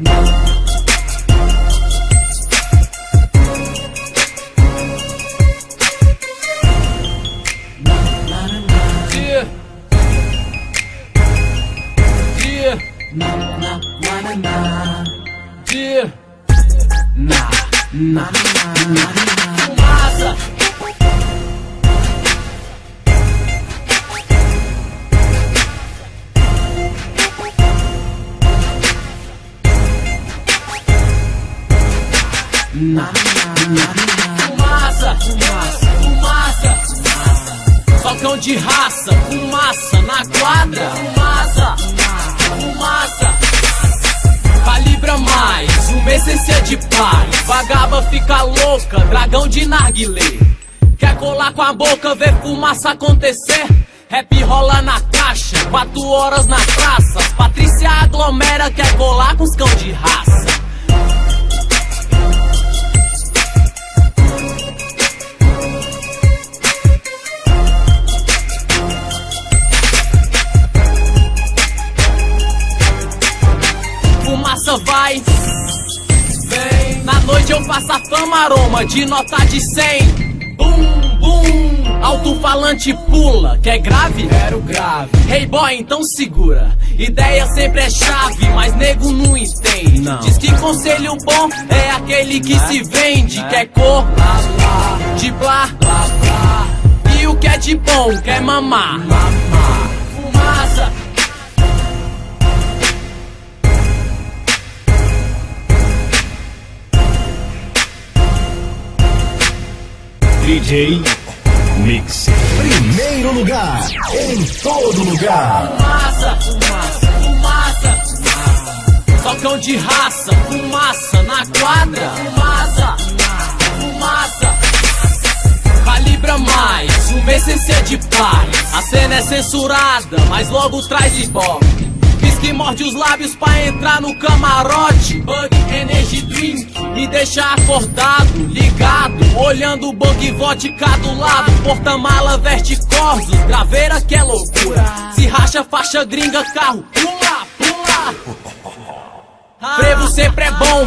Yeah. na na na na na na, Fumaça. Fumaça, fumaça, fumaça. Socão de raça, fumaça na quadra. Fumaça, fumaça. Calibra mais, uma essência de paz. Vagaba fica louca, dragão de narguilé. Quer colar com a boca, ver fumaça acontecer? Rap rola na caixa, quatro horas na praça. Patrícia aglomera, quer colar com os cão de raça. Vai, vem. Na noite eu faço a fama aroma de nota de 100. Bum, bum. Alto-falante pula, quer grave? Quero grave. Hey boy, então segura. Ideia sempre é chave, mas nego não entende. Não. Diz que conselho bom é aquele que se vende. Quer cor, de blá, blá, blá. E o que é de bom, quer mamar. Mamar. DJ Mix. Primeiro lugar, em todo lugar. Fumaça, fumaça, fumaça, fumaça. De raça, fumaça na quadra. Fumaça, fumaça. Calibra mais, uma essência de paz. A cena é censurada, mas logo traz ibope. Que morde os lábios pra entrar no camarote. Bug Energy Drink me deixa acordado, ligado. Olhando o bug vodka do lado. Porta-mala veste corsos, graveira que é loucura. Se racha faixa gringa, carro, bom,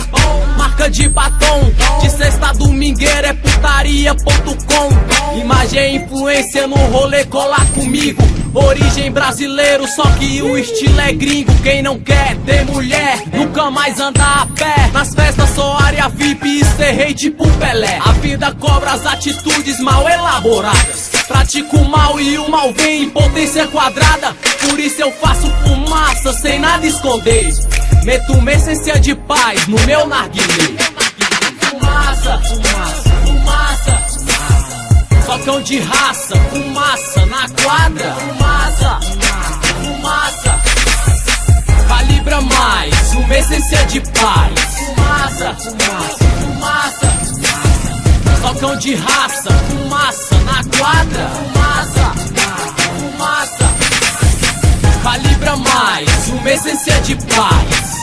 marca de batom. De sexta domingueira é putaria.com. Imagem influência no rolê, colar comigo. Origem brasileiro, só que o estilo é gringo. Quem não quer ter mulher, nunca mais andar a pé. Nas festas só área VIP e serrei tipo Pelé. A vida cobra as atitudes mal elaboradas. Pratico o mal e o mal vem em potência quadrada. Por isso eu faço fumaça sem nada esconder. Meto uma essência de paz no meu narguilé. Fumaça, fumaça, fumaça, fumaça. Socão de raça, fumaça na quadra. Fumaça, fumaça. Calibra mais, uma essência de paz. Fumaça, fumaça, fumaça. Socão de raça, fumaça na quadra. Uma essência de paz.